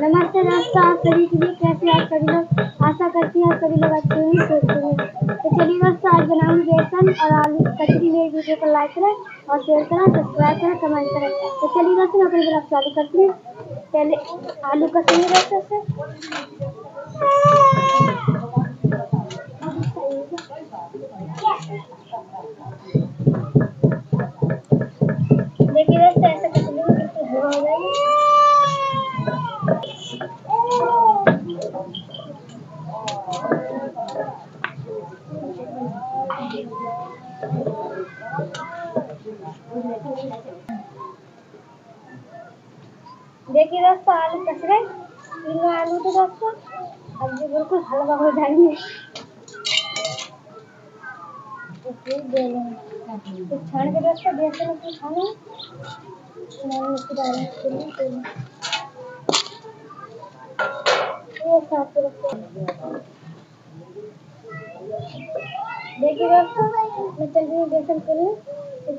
नमस्ते दोस्तों आप सभी के लिए कैसे आप सभी लोग? आशा करती हैं आप सभी लोग अच्छे ही सोचते हैं तो चलिए दोस्तों, आज बनाऊँगी बेसन और आलू कचरी। मेरी वीडियो को लाइक करें और शेयर करें सब्सक्राइब करें कमेंट करें। तो चलिए दोस्तों, मैं अपनी ब्लॉग चालू करती हूँ। पहले आलू कसेंगे दोस्तों से देखिए दोस्तों आलू कस गए तीनों आलू तो दोस्तों, अब ये बिल्कुल हलवा हो जाएँगे। तो तो छान के दोस्तों बेसन मैंने इसको डालने के लिए देखिए, दोस्तों मैं चल रही हूँ बेसन लिए। तो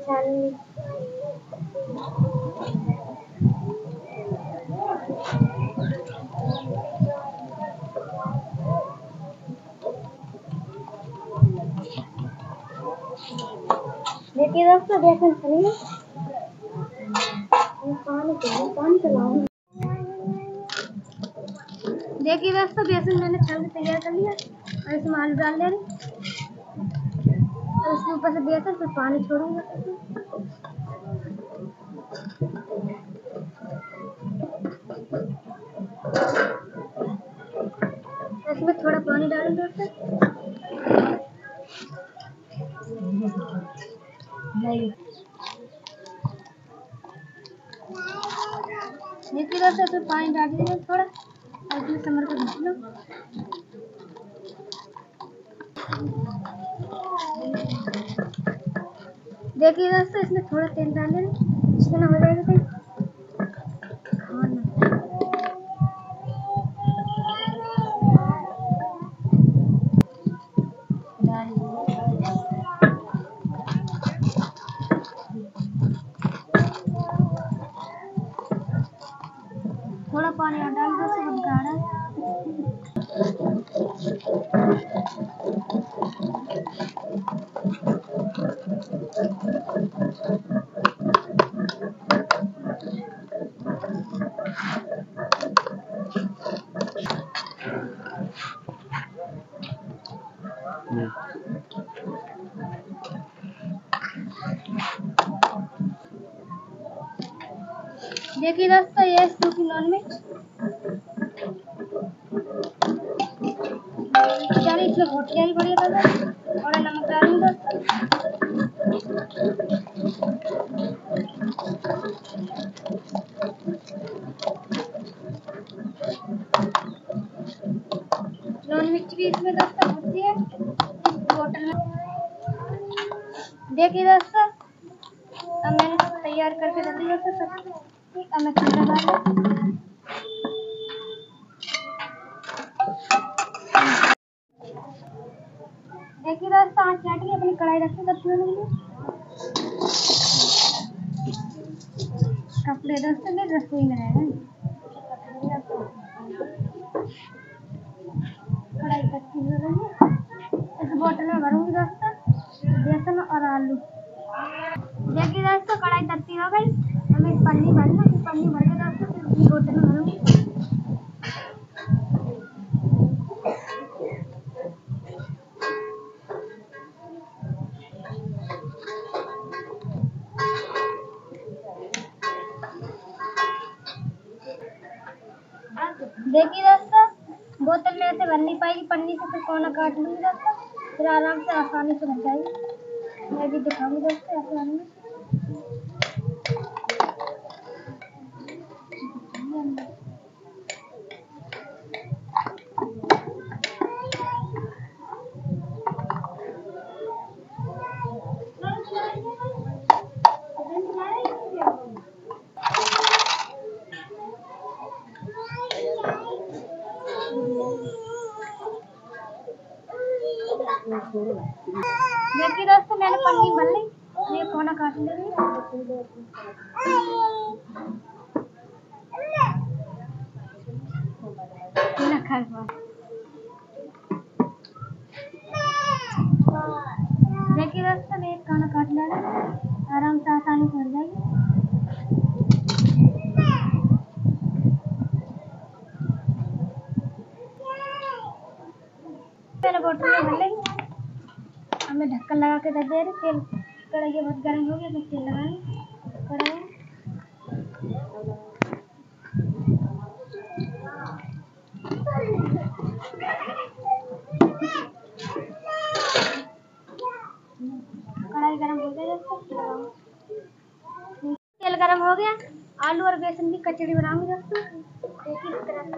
देखिए दोस्तों बेसन छानिए पानी पानी चलाऊँगी देखिए दोस्तों बेसन मैंने छान के तैयार कर लिया और इसमें आलू डाल दे रही और उसके ऊपर से बेसन, फिर पानी छोड़ूँगा। इसमें थोड़ा पानी डालूँगा दोस्तों देखिए दोस्तों इसमें पानी डाल दीजिए थोड़ा। इसमें समर को देख लो देखिए दोस्तों, इसमें थोड़ा तेल डाल इसमें हो जाएगा कहीं थोड़ा पानी और डाल दो सब गाढ़ा। देखिए दोस्तों नॉन में चलिए इसमें घोटिया भी बढ़िया था और नमक डालूँगा देखिए दोस्तों अब मैंने तैयार करके रख दिया सब देखिए दोस्तों अपनी कढ़ाई रखी हूँ कपड़े दोस्तों मेरे रसोई में रहेगा कढ़ाई कच्ची हो रही है इस बोतल में भरूँगी दोस्तों बेसन और आलू देखिए दोस्तों बोतल में ऐसे भर नहीं पाएगी, पन्नी से फिर कोना काट लूँगी दोस्तों फिर आराम से आसानी से भर जाएगी। मैं भी दिखाऊँगी दोस्तों, ऐसे भरूँगी देखिए दोस्तों, मैंने पन्नी भर ली। ये कोना काट ले देखिए दोस्तों एक खाना काट लेना आराम से आसानी से जाएगी। पहले बोतल में हमें ढक्कन लगा के रख दे रहे, तेल कढ़ाई बहुत गर्म हो गया तो तेल लगाएँगे कढ़ाई गर्म हो गया तेल गर्म हो गया, आलू और बेसन की कचड़ी बनाऊँगी दोस्तों। देखिए इस तरह से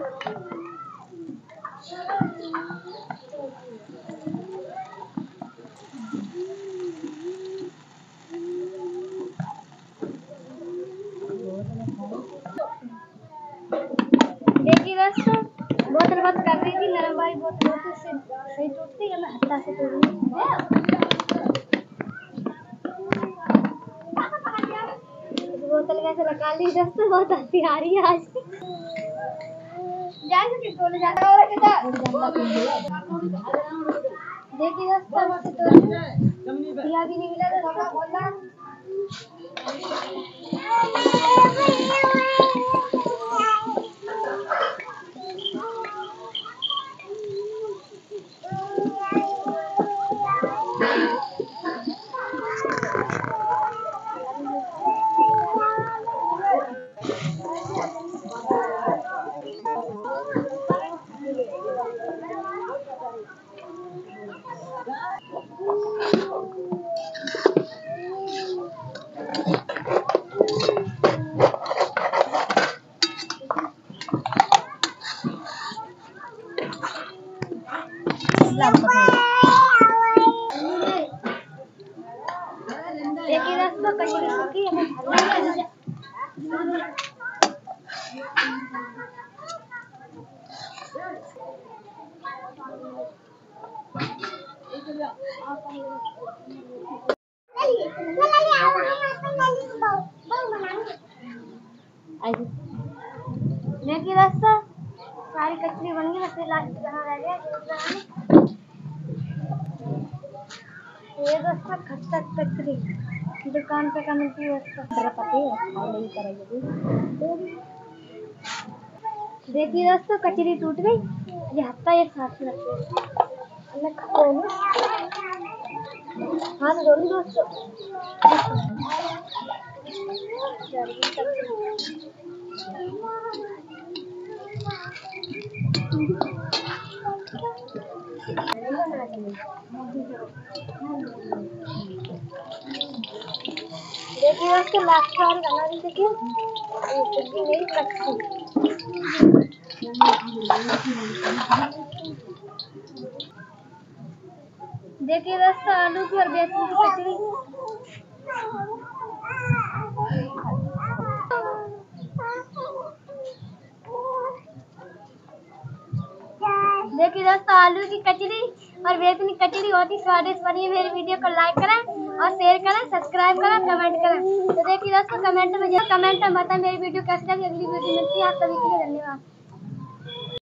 देखिए दोस्तों बोतल बंद कर रही थी, नरम वाली बोतल होती उससे सही टूटती है, मैं हत्था से तोड़ी बोतल कैसे लगा ली? दोस्तों बहुत हँसी आ रही है आज। किधर? देखिए तो दिया भी नहीं मिला तो देखिए दोस्तों सारी कचड़ी बन गई बस लास्ट बना रह गया। ये दोस्तों खट्टा कचड़ी दुकान पे का मिलती है देखिए दोस्तों कचड़ी टूट गई। ये हफ़्ता एक साथ में हैं तो दोस्तों। देखिए दोस्तों लास्ट बार गाना भी देखिए ये कच्ची देखिए दोस्तों आलू की और बेसन की कचड़ी देखिए दोस्तों आलू की कचरी और बेसन की कचड़ी बहुत ही स्वादिष्ट बनी है। मेरी वीडियो को लाइक करें और शेयर करें सब्सक्राइब करें कमेंट करें। तो देखिए दोस्तों कमेंट में कमेंट में बताएँ मेरी वीडियो कैसी लगी। अगली वीडियो मिलती है आप सभी के लिए।